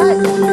Thank.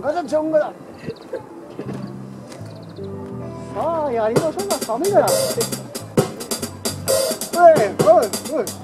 거좀 좋은 거다. 아, 야, 이거 정말 거야. 어이, 어이, 어